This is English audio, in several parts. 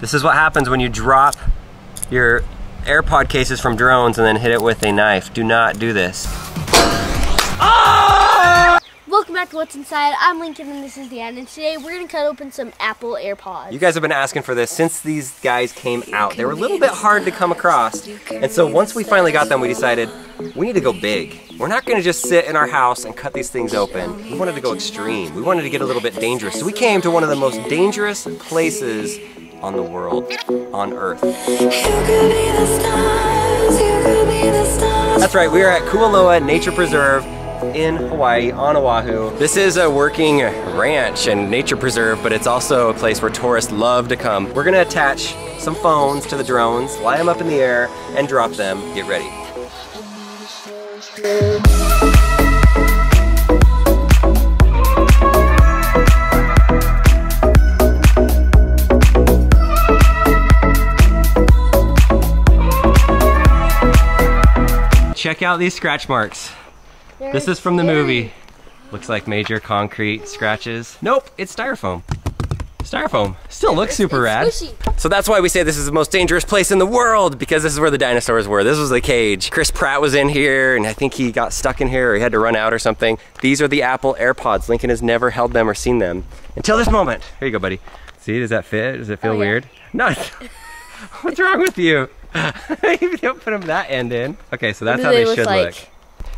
This is what happens when you drop your AirPod cases from drones and then hit it with a knife. Do not do this. Welcome back to What's Inside. I'm Lincoln and this is Dan. And today we're gonna cut open some Apple AirPods. You guys have been asking for this since these guys came out. They were a little bit hard to come across. And so once we finally got them, we decided we need to go big. We're not gonna just sit in our house and cut these things open. We wanted to go extreme. We wanted to get a little bit dangerous. So we came to one of the most dangerous places on the world, on Earth. That's right, we are at Kualoa Nature Preserve in Hawaii, on Oahu. This is a working ranch and nature preserve, but it's also a place where tourists love to come. We're gonna attach some phones to the drones, fly them up in the air, and drop them. Get ready. Check out these scratch marks. They're This is from the scary. movie. Looks like major concrete scratches. Nope, it's styrofoam. Styrofoam. Still looks super rad. Squishy. So that's why we say this is the most dangerous place in the world because this is where the dinosaurs were. This was the cage. Chris Pratt was in here and I think he got stuck in here or he had to run out or something. These are the Apple AirPods. Lincoln has never held them or seen them until this moment. Here you go, buddy. See, does that fit? Does it feel Oh, yeah. weird? No. What's wrong with you? you don't put them that end in. Okay, so that's how they they should like? look.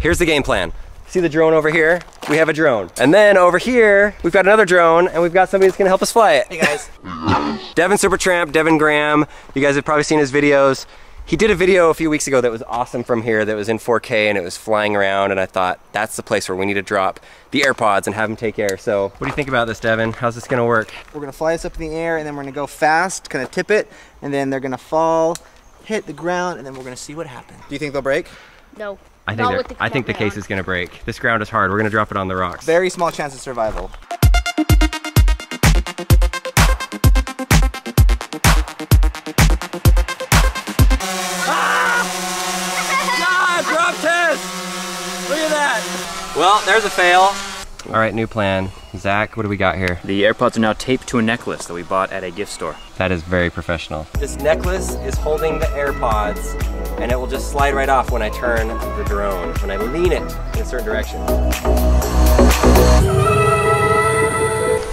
Here's the game plan. See the drone over here? We have a drone. And then over here, we've got another drone and we've got somebody that's gonna help us fly it. Hey guys. Devin Supertramp, Devin Graham. You guys have probably seen his videos. He did a video a few weeks ago that was awesome from here that was in 4K and it was flying around and I thought that's the place where we need to drop the AirPods and have them take air. So what do you think about this, Devin? How's this gonna work? We're gonna fly this up in the air and then we're gonna go fast, kind of tip it, and then they're gonna fall, hit the ground, and then we're gonna see what happens. Do you think they'll break? No. I think, Not they're- with the I think the case on. is gonna break. This ground is hard. We're gonna drop it on the rocks. Very small chance of survival. Ah, drop test! Look at that. Well, there's a fail. All right, new plan. Zack, what do we got here? The AirPods are now taped to a necklace that we bought at a gift store. That is very professional. This necklace is holding the AirPods and it will just slide right off when I turn the drone, when I lean it in a certain direction.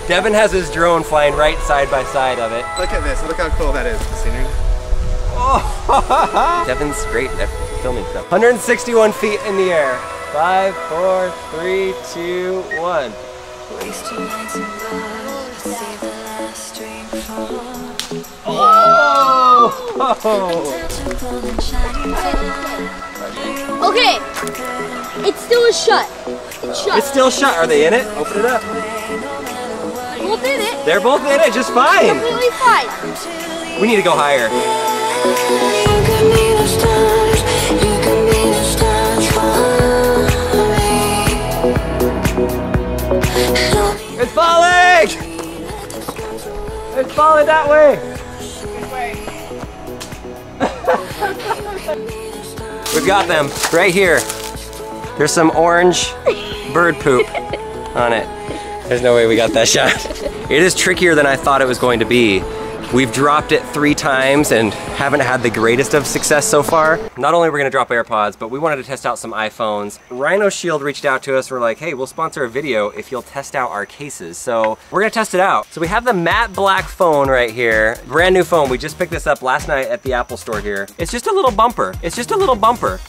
Devin has his drone flying right side by side of it. Look at this. Look how cool that is. The scenery. Oh, Devin's great at filming stuff. 161 feet in the air. Five, four, three, two, one. Oh! Okay. It's still a shut. It's shut. It's still shut. Are they in it? Open it up. Both in it. They're both in it, just fine. Completely fine. We need to go higher. It's falling that way! We've got them right here. There's some orange bird poop on it. There's no way we got that shot. It is trickier than I thought it was going to be. We've dropped it three times and haven't had the greatest of success so far. Not only are we gonna drop AirPods, but we wanted to test out some iPhones. RhinoShield reached out to us. We're like, hey, we'll sponsor a video if you'll test out our cases. So we're gonna test it out. So we have the matte black phone right here. Brand new phone. We just picked this up last night at the Apple store here. It's just a little bumper. It's just a little bumper.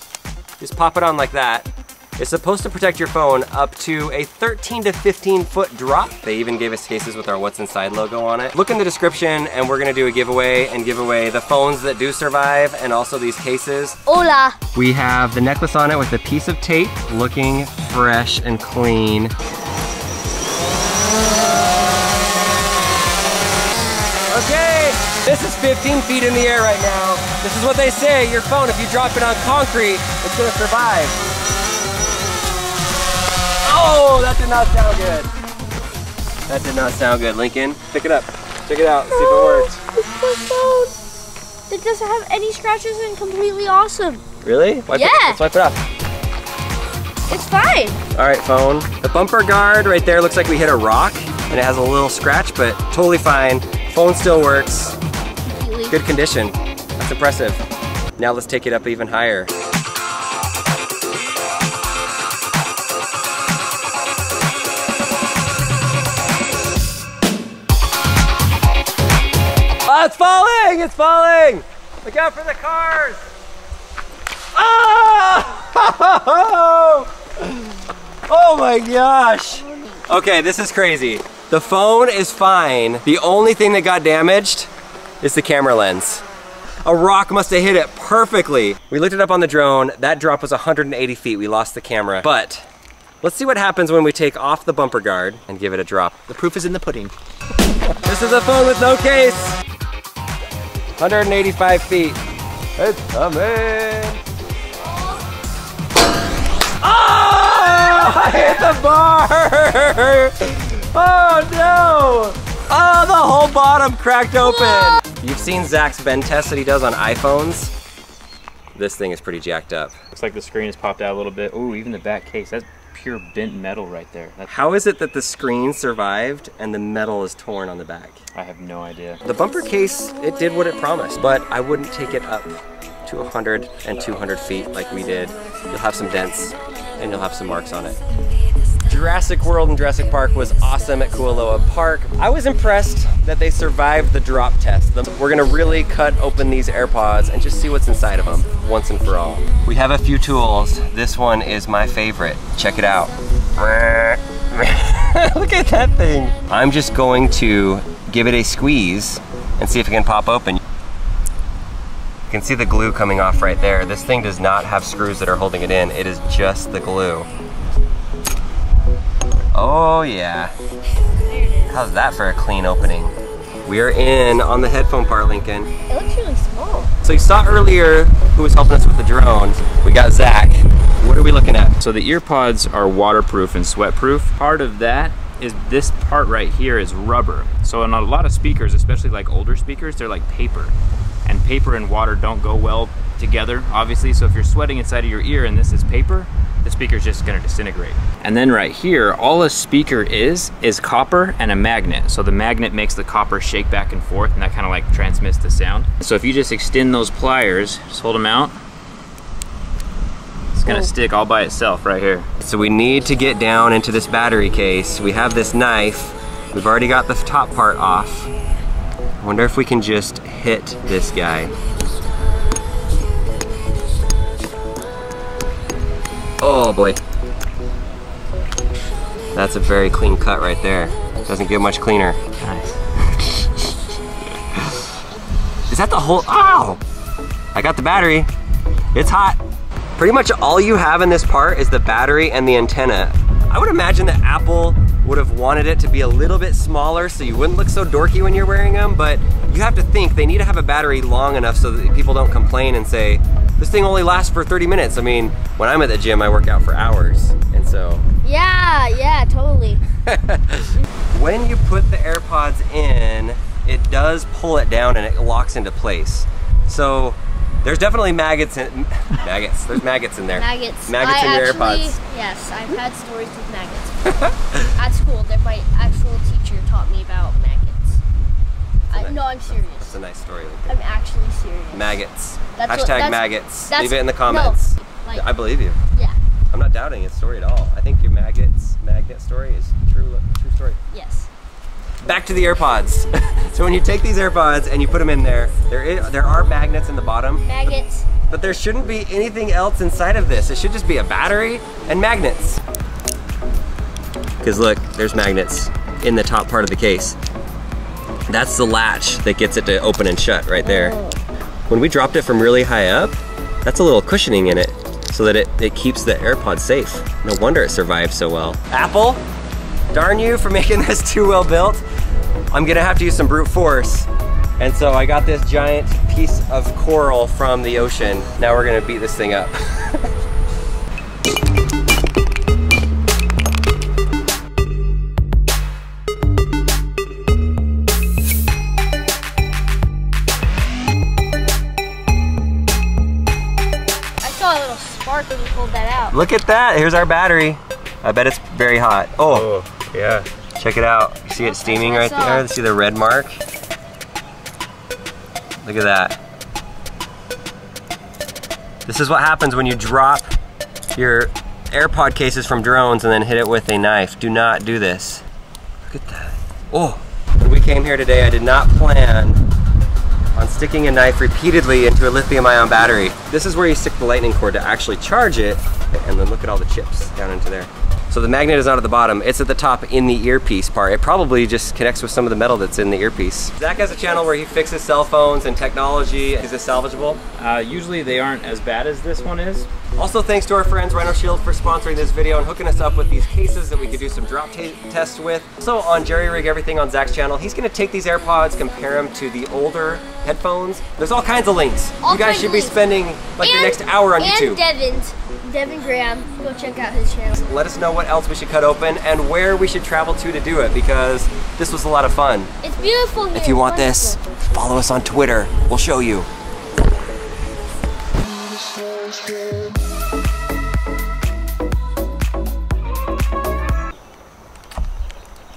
Just pop it on like that. It's supposed to protect your phone up to a 13 to 15 foot drop. They even gave us cases with our What's Inside logo on it. Look in the description and we're gonna do a giveaway and give away the phones that do survive and also these cases. Hola. We have the necklace on it with a piece of tape looking fresh and clean. Okay, this is 15 feet in the air right now. This is what they say, your phone, if you drop it on concrete, it's gonna survive. That did not sound good. That did not sound good. Lincoln, pick it up. Check it out, see if it works. It's my phone. It doesn't have any scratches and completely awesome. Really? Wipe Yeah. It, let's wipe it off. It's fine. All right, phone. The bumper guard right there looks like we hit a rock and it has a little scratch, but totally fine. Phone still works. Actually. Good condition. That's impressive. Now let's take it up even higher. It's falling! It's falling! Look out for the cars! Oh! Oh my gosh! Okay, this is crazy. The phone is fine. The only thing that got damaged is the camera lens. A rock must have hit it perfectly. We looked it up on the drone. That drop was 180 feet. We lost the camera. But let's see what happens when we take off the bumper guard and give it a drop. The proof is in the pudding. This is a phone with no case. 185 feet. It's coming. Oh! I hit the bar! Oh no! Oh, the whole bottom cracked open. You've seen Zack's bend test that he does on iPhones. This thing is pretty jacked up. Looks like the screen has popped out a little bit. Ooh, even the back case. That's pure bent metal right there. That's, How is it that the screen survived and the metal is torn on the back? I have no idea. The bumper case, it did what it promised, but I wouldn't take it up to 100 and 200 feet like we did. You'll have some dents and you'll have some marks on it. Jurassic World and Jurassic Park was awesome at Kualoa Park. I was impressed that they survived the drop test. We're gonna really cut open these AirPods and just see what's inside of them once and for all. We have a few tools. This one is my favorite. Check it out. Look at that thing. I'm just going to give it a squeeze and see if it can pop open. You can see the glue coming off right there. This thing does not have screws that are holding it in. It is just the glue. Oh yeah. How's that for a clean opening? We are in on the headphone part, Lincoln. It looks really small. So you saw earlier who was helping us with the drone. We got Zack. What are we looking at? So the AirPods are waterproof and sweatproof. Part of that is this part right here is rubber. So in a lot of speakers, especially like older speakers, they're like paper. And paper and water don't go well together, obviously. So if you're sweating inside of your ear and this is paper, the speaker's just gonna disintegrate. And then right here, all a speaker is, is copper and a magnet. So the magnet makes the copper shake back and forth and that kind of like transmits the sound. So if you just extend those pliers, just hold them out, it's gonna stick all by itself right here. So we need to get down into this battery case. We have this knife. We've already got the top part off. I wonder if we can just hit this guy. Oh boy. That's a very clean cut right there. Doesn't get much cleaner. Nice. Is that the whole, ow! I got the battery. It's hot. Pretty much all you have in this part is the battery and the antenna. I would imagine that Apple would have wanted it to be a little bit smaller so you wouldn't look so dorky when you're wearing them, but you have to think they need to have a battery long enough so that people don't complain and say, this thing only lasts for 30 minutes. I mean, when I'm at the gym, I work out for hours. And so Yeah, yeah, totally. when you put the AirPods in, it does pull it down and it locks into place. So there's definitely maggots in maggots. There's maggots in there. Maggots. Maggots I in your actually, AirPods. Yes, I've had stories with maggots. At school, that my actual teacher taught me about maggots. I, no, I'm serious. It's a nice story. Lincoln. I'm actually serious. Maggots. That's Hashtag what- that's- maggots. that's- Leave it in the no, comments. like- I believe you. Yeah. I'm not doubting his story at all. I think your maggots magnet story is true true story. Yes. Back to the AirPods. so when you take these AirPods and you put them in there, there is, there are magnets in the bottom, Maggots. but there shouldn't be anything else inside of this. It should just be a battery and magnets. Because look, there's magnets in the top part of the case. That's the latch that gets it to open and shut right there. When we dropped it from really high up, that's a little cushioning in it so that it, it keeps the AirPod safe. No wonder it survived so well. Apple, darn you for making this too well built. I'm gonna have to use some brute force. And so I got this giant piece of coral from the ocean. Now we're gonna beat this thing up. Look at that, here's our battery. I bet it's very hot. Oh, Oh, yeah. check it out. You see it steaming right That's what I there? See the red mark? Look at that. This is what happens when you drop your AirPod cases from drones and then hit it with a knife. Do not do this. Look at that. Oh, when we came here today, I did not plan on sticking a knife repeatedly into a lithium ion battery. This is where you stick the lightning cord to actually charge it, and then look at all the chips down into there. So the magnet is not at the bottom, it's at the top in the earpiece part. It probably just connects with some of the metal that's in the earpiece. Zack has a channel where he fixes cell phones and technology. Is this salvageable? Uh, usually they aren't as bad as this one is. Also thanks to our friends RhinoShield for sponsoring this video and hooking us up with these cases that we could do some drop tests with. So on JerryRigEverything on Zack's channel, he's gonna take these AirPods, compare them to the older headphones. There's all kinds of links. All you guys should be links. spending like the next hour on and YouTube. Devin's. Devin Graham. Go check out his channel. Let us know what else we should cut open and where we should travel to to do it because this was a lot of fun. It's beautiful here. If you want this, follow us on Twitter. We'll show you.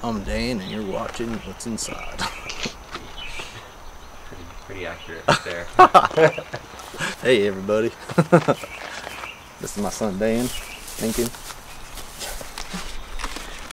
I'm Dan, and you're watching what's inside. Pretty accurate there. hey, everybody. this is my son Dan, Lincoln.